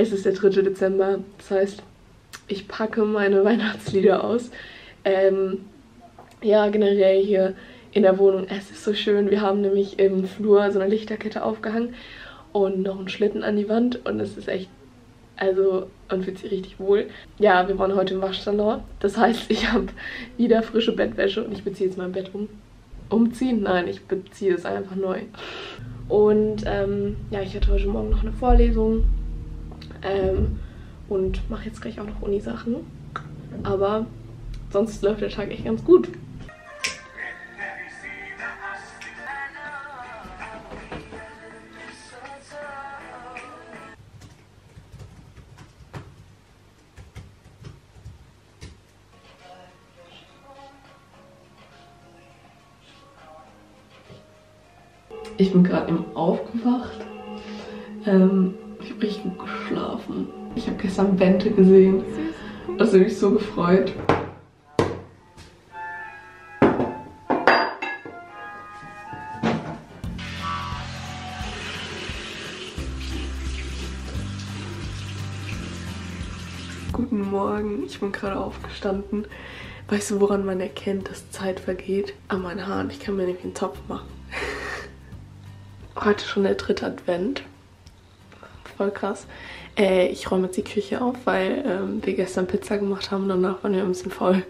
Es ist der 3. Dezember, das heißt, ich packe meine Weihnachtslieder aus. Ähm, ja, generell hier in der Wohnung, es ist so schön. Wir haben nämlich im Flur so eine Lichterkette aufgehangen und noch einen Schlitten an die Wand und es ist echt, also man fühlt sich richtig wohl. Ja, wir waren heute im Waschsalon, das heißt, ich habe wieder frische Bettwäsche und ich beziehe jetzt mein Bett um. Umziehen? Nein, ich beziehe es einfach neu. Und ähm, ja, ich hatte heute Morgen noch eine Vorlesung ähm, und mache jetzt gleich auch noch Uni-Sachen. Aber sonst läuft der Tag echt ganz gut. Ich bin gerade eben aufgewacht. Ähm, ich habe richtig gut geschlafen. Ich habe gestern Bente gesehen. Das hat mich so gefreut. Guten Morgen, ich bin gerade aufgestanden. Weißt du, woran man erkennt, dass Zeit vergeht? An meinen Haaren. Ich kann mir nämlich einen Topf machen. Heute schon der dritte Advent. Voll krass. Äh, ich räume jetzt die Küche auf, weil ähm, wir gestern Pizza gemacht haben. Danach waren wir ein bisschen faul,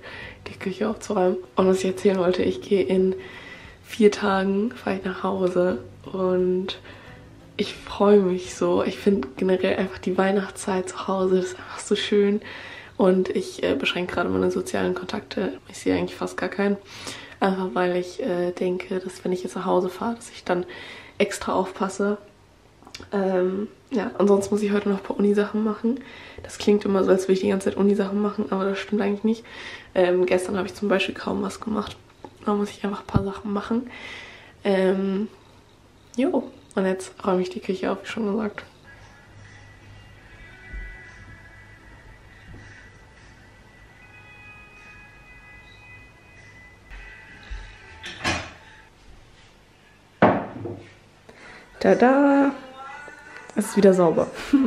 die Küche aufzuräumen. Und was ich erzählen wollte, ich gehe in vier Tagen, ich nach Hause und ich freue mich so. Ich finde generell einfach die Weihnachtszeit zu Hause, ist einfach so schön. Und ich äh, beschränke gerade meine sozialen Kontakte. Ich sehe eigentlich fast gar keinen. Einfach weil ich äh, denke, dass wenn ich jetzt nach Hause fahre, dass ich dann extra aufpasse. Ähm, ja, ansonsten muss ich heute noch ein paar Uni-Sachen machen. Das klingt immer so, als würde ich die ganze Zeit Uni-Sachen machen, aber das stimmt eigentlich nicht. Ähm, gestern habe ich zum Beispiel kaum was gemacht. Da muss ich einfach ein paar Sachen machen. Ähm, jo, und jetzt räume ich die Küche auf, wie schon gesagt. Tada! Es ist wieder sauber.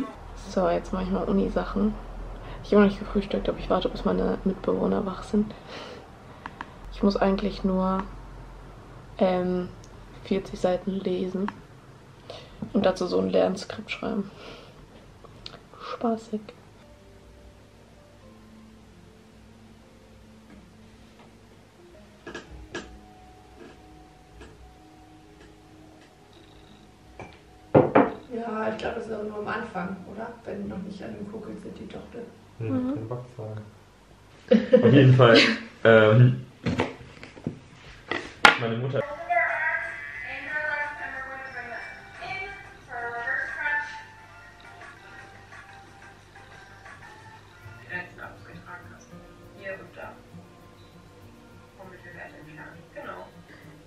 so, jetzt mache ich mal Uni-Sachen. Ich habe noch nicht gefrühstückt, aber ich warte, bis meine Mitbewohner wach sind. Ich muss eigentlich nur ähm, 40 Seiten lesen und dazu so ein Lernskript schreiben. Spaßig. Ja, ich glaube, das ist aber nur am Anfang, oder? Wenn noch nicht an dem Kugeln sind, die Tochter. Ja, mhm. kein Backzahn. Auf jeden Fall. Ähm, meine Mutter.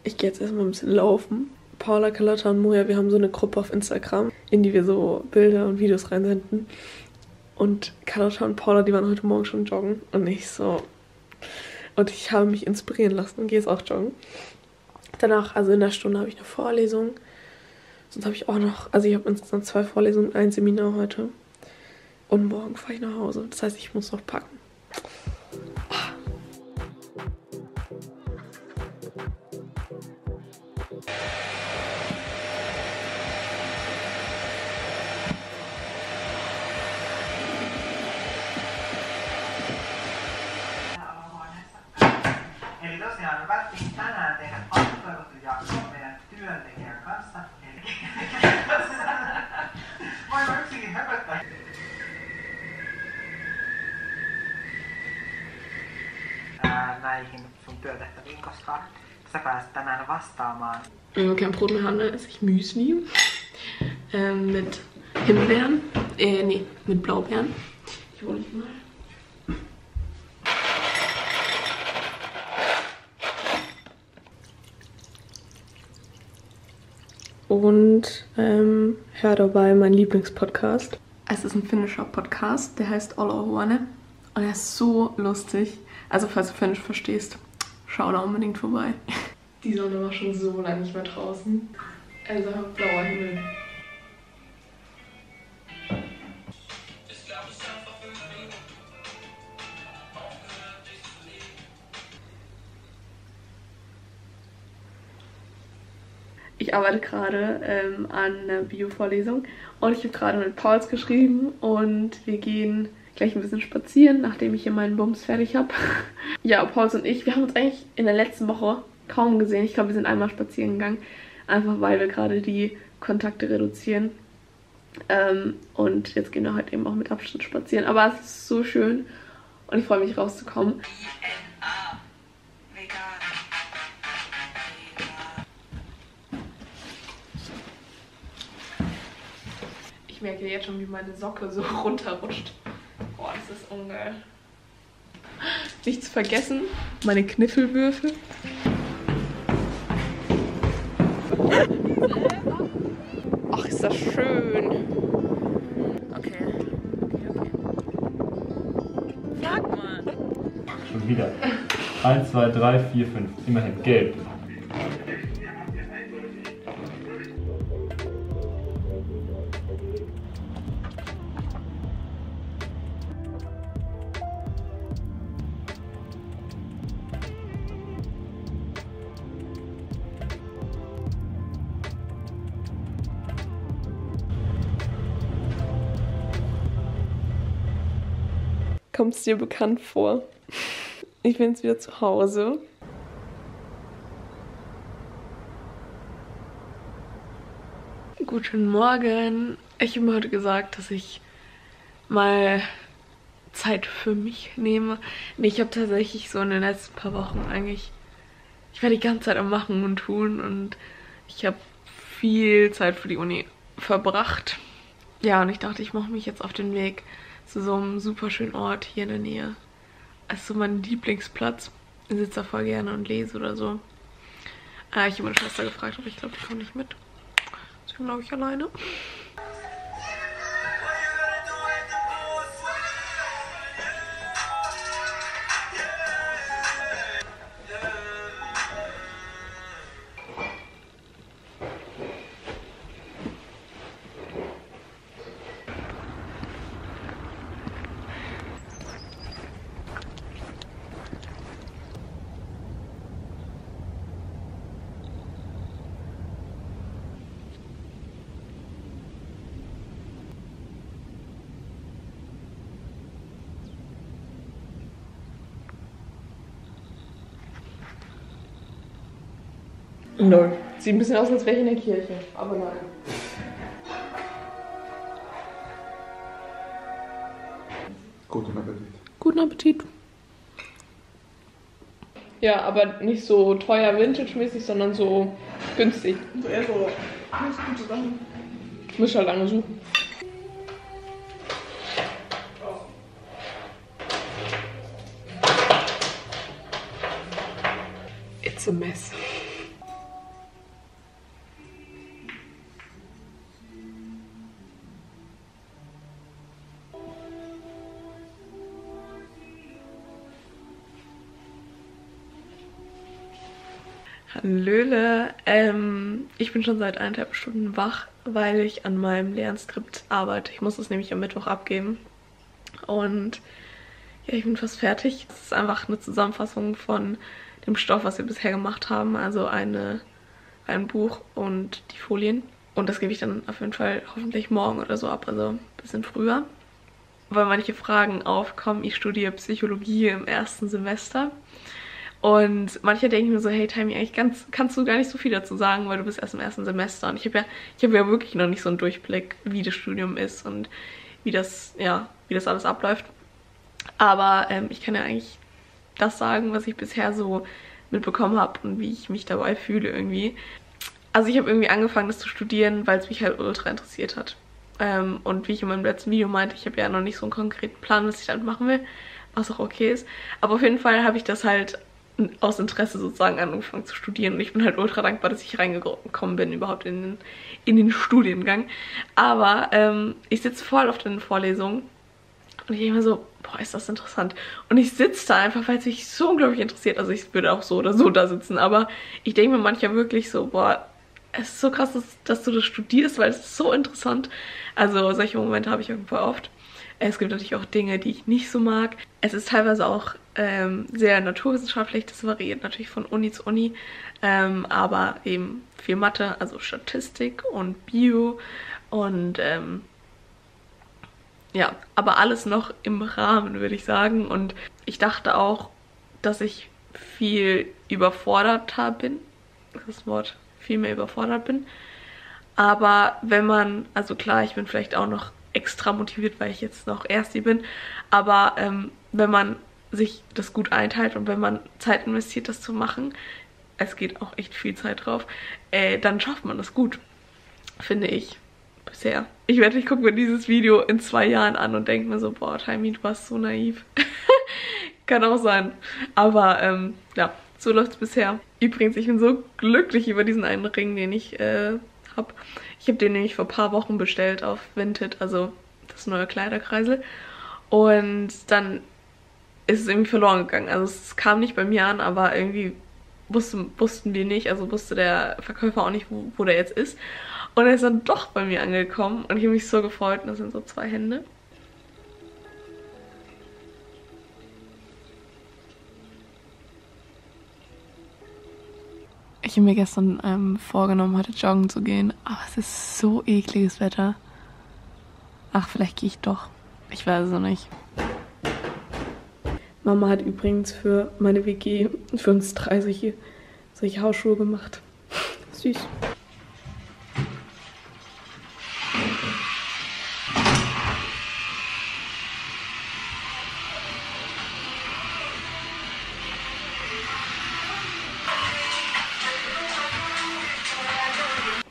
Ich gehe jetzt erstmal ein bisschen laufen. Paula, Carlotta und Moja, wir haben so eine Gruppe auf Instagram, in die wir so Bilder und Videos reinsenden. Und Carlotta und Paula, die waren heute Morgen schon joggen und ich so. Und ich habe mich inspirieren lassen und gehe jetzt auch joggen. Danach, also in der Stunde, habe ich eine Vorlesung. Sonst habe ich auch noch, also ich habe insgesamt zwei Vorlesungen, ein Seminar heute. Und morgen fahre ich nach Hause. Das heißt, ich muss noch packen. Eli tosiaan me päättiin tänään tehdä aktuoitu jakso meidän työntekijän kanssa. Eli voin yksinkin höpöttää. Ää, näihin sun työtehtäviin, koska sä pääset tänään vastaamaan. Kein Brot mehr haben, Müsli ähm, mit Himbeeren. Äh, nee, mit Blaubeeren. Ich hole mal. Und ähm, hör dabei meinen Lieblingspodcast. Es ist ein finnischer Podcast, der heißt All Over One. Und er ist so lustig. Also, falls du Finnisch verstehst, schau da unbedingt vorbei. Die Sonne war schon so lange nicht mehr draußen. Also blauer Himmel. Ich arbeite gerade ähm, an einer Bio-Vorlesung und ich habe gerade mit Pauls geschrieben und wir gehen gleich ein bisschen spazieren, nachdem ich hier meinen Bums fertig habe. ja, Pauls und ich, wir haben uns eigentlich in der letzten Woche kaum gesehen. Ich glaube, wir sind einmal spazieren gegangen, einfach weil wir gerade die Kontakte reduzieren. Ähm, und jetzt gehen wir heute eben auch mit Abstand spazieren. Aber es ist so schön und ich freue mich rauszukommen. Ich merke jetzt schon, wie meine Socke so runterrutscht. Boah, das ist ungeil. Nicht zu vergessen, meine Kniffelwürfel. Ach, ist das schön. Okay. Okay, okay. Sag mal. Schon wieder. 1, 2, 3, 4, 5. Immerhin gelb. Kommt es dir bekannt vor? Ich bin jetzt wieder zu Hause. Guten Morgen. Ich habe mir heute gesagt, dass ich mal Zeit für mich nehme. Nee, ich habe tatsächlich so in den letzten paar Wochen eigentlich, ich war die ganze Zeit am Machen und Tun und ich habe viel Zeit für die Uni verbracht. Ja, und ich dachte, ich mache mich jetzt auf den Weg zu so einem super schönen Ort hier in der Nähe. Das ist so mein Lieblingsplatz. Ich sitze da voll gerne und lese oder so. Äh, ich habe meine Schwester gefragt, aber ich glaube, die kommt nicht mit. Deswegen glaube ich alleine. Null. Sieht ein bisschen aus, als wäre ich in der Kirche. Aber nein. Guten Appetit. Guten Appetit. Ja, aber nicht so teuer Vintage-mäßig, sondern so günstig. So eher so nicht gute Sachen. Muss halt lange suchen. It's a mess. Hallöle. Ähm, ich bin schon seit eineinhalb Stunden wach, weil ich an meinem Lernskript arbeite. Ich muss es nämlich am Mittwoch abgeben. Und ja, ich bin fast fertig. Es ist einfach eine Zusammenfassung von dem Stoff, was wir bisher gemacht haben. Also eine, ein Buch und die Folien. Und das gebe ich dann auf jeden Fall hoffentlich morgen oder so ab, also ein bisschen früher. Weil manche Fragen aufkommen. Ich studiere Psychologie im ersten Semester. Und manche denken mir so, hey Tammy, eigentlich ganz, kannst du gar nicht so viel dazu sagen, weil du bist erst im ersten Semester. Und ich habe ja, habe ja wirklich noch nicht so einen Durchblick, wie das Studium ist und wie das, ja, wie das alles abläuft. Aber ähm, ich kann ja eigentlich das sagen, was ich bisher so mitbekommen habe und wie ich mich dabei fühle irgendwie. Also ich habe irgendwie angefangen, das zu studieren, weil es mich halt ultra interessiert hat. Ähm, und wie ich in meinem letzten Video meinte, ich habe ja noch nicht so einen konkreten Plan, was ich damit machen will, was auch okay ist. Aber auf jeden Fall habe ich das halt aus Interesse sozusagen angefangen zu studieren. Und ich bin halt ultra dankbar, dass ich reingekommen bin überhaupt in den, in den Studiengang. Aber ähm, ich sitze voll auf den Vorlesungen und ich denke mir so, boah, ist das interessant. Und ich sitze da einfach, weil es mich so unglaublich interessiert. Also ich würde auch so oder so da sitzen, aber ich denke mir manchmal wirklich so, boah, es ist so krass, dass, du das studierst, weil es ist so interessant. Also solche Momente habe ich irgendwie oft. Es gibt natürlich auch Dinge, die ich nicht so mag. Es ist teilweise auch ähm, sehr naturwissenschaftlich, das variiert natürlich von Uni zu Uni, ähm, aber eben viel Mathe, also Statistik und Bio und ähm, ja, aber alles noch im Rahmen, würde ich sagen. Und ich dachte auch, dass ich viel überforderter bin. Das Wort viel mehr überfordert bin. Aber wenn man, also klar, ich bin vielleicht auch noch extra motiviert, weil ich jetzt noch Ersti bin, aber ähm, wenn man sich das gut einteilt und wenn man Zeit investiert, das zu machen, es geht auch echt viel Zeit drauf, äh, dann schafft man das gut, finde ich bisher. Ich werde, ich gucke mir dieses Video in zwei Jahren an und denke mir so, boah, Taimi, du warst so naiv. Kann auch sein. Aber ähm, ja, so läuft es bisher. Übrigens, ich bin so glücklich über diesen einen Ring, den ich äh, habe. Ich habe den nämlich vor ein paar Wochen bestellt auf Vinted, also das neue Kleiderkreisel. Und dann ist es irgendwie verloren gegangen. Also es kam nicht bei mir an, aber irgendwie wussten, wussten wir nicht, also wusste der Verkäufer auch nicht, wo, wo der jetzt ist. Und er ist dann doch bei mir angekommen und ich habe mich so gefreut. Und das sind so zwei Hände. Ich habe mir gestern ähm, vorgenommen, heute joggen zu gehen, aber es ist so ekliges Wetter. Ach, vielleicht gehe ich doch. Ich weiß es noch nicht. Mama hat übrigens für meine WG, für uns drei solche, solche Hausschuhe gemacht. Süß.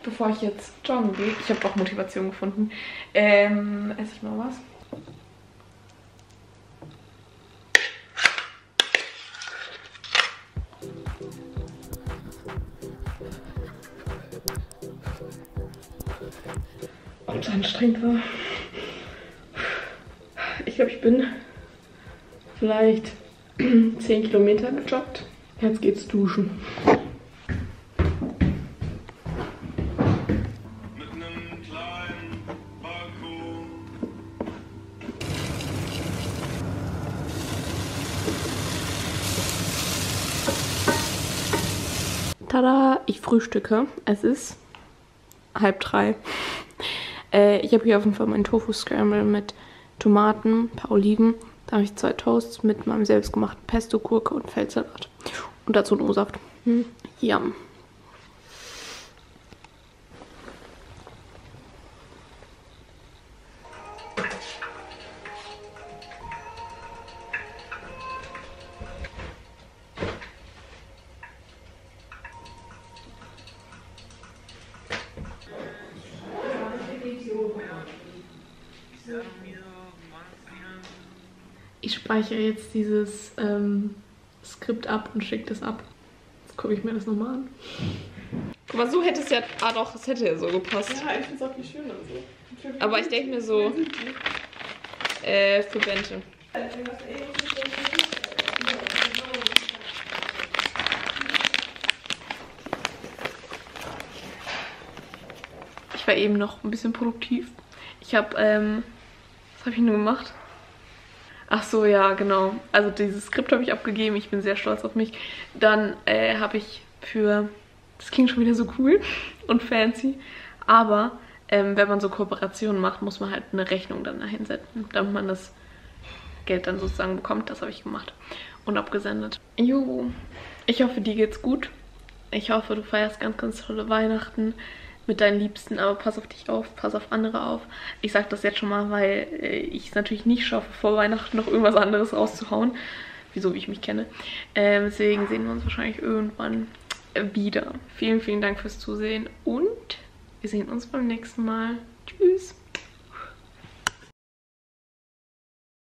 Bevor ich jetzt joggen gehe, ich habe auch Motivation gefunden, ähm, esse ich mal was. Und anstrengend war. Ich glaube, ich bin vielleicht 10 Kilometer gejoggt. Jetzt geht's duschen. Ich frühstücke. Es ist halb drei. Äh, ich habe hier auf jeden Fall meinen Tofu Scramble mit Tomaten, ein paar Oliven. Da habe ich zwei Toasts mit meinem selbstgemachten Pesto, Gurke und Feldsalat. Und dazu einen O-Saft. Hm. Yum. Ich speichere jetzt dieses ähm, Skript ab und schicke das ab. Jetzt gucke ich mir das nochmal an. Guck mal, so hätte es ja. Ah, doch, es hätte ja so gepasst. Ja, ich finde es auch viel schöner so. Aber ich denke mir so. Äh, für Bente. Ich war eben noch ein bisschen produktiv. Ich habe, ähm, habe ich nur gemacht? Ach so, ja, genau. Also dieses Skript habe ich abgegeben. Ich bin sehr stolz auf mich. Dann äh, habe ich für, das klingt schon wieder so cool und fancy, aber ähm, wenn man so Kooperationen macht, muss man halt eine Rechnung dann dahin setzen, damit man das Geld dann sozusagen bekommt. Das habe ich gemacht und abgesendet. Jo, ich hoffe, dir geht's gut. Ich hoffe, du feierst ganz, ganz tolle Weihnachten mit deinen Liebsten, aber pass auf dich auf, pass auf andere auf. Ich sage das jetzt schon mal, weil äh, ich es natürlich nicht schaffe, vor Weihnachten noch irgendwas anderes rauszuhauen. Wieso, wie ich mich kenne. Ähm, deswegen sehen wir uns wahrscheinlich irgendwann wieder. Vielen, vielen Dank fürs Zusehen und wir sehen uns beim nächsten Mal. Tschüss.